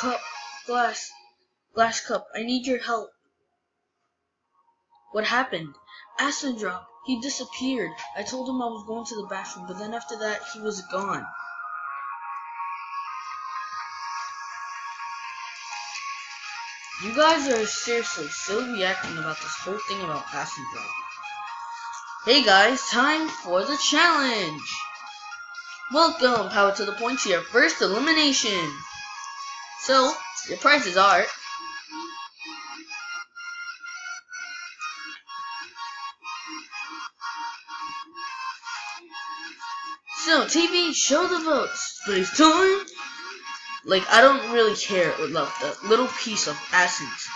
Cup, glass, glass cup, I need your help. What happened? Acid drop. He disappeared. I told him I was going to the bathroom, but then after that, he was gone. You guys are seriously still reacting about this whole thing about acid drop. Hey guys, time for the challenge! Welcome, Power to the Point, to your first elimination. So, your prizes are So, TV, show the votes. Space time. Like, I don't really care love the little piece of essence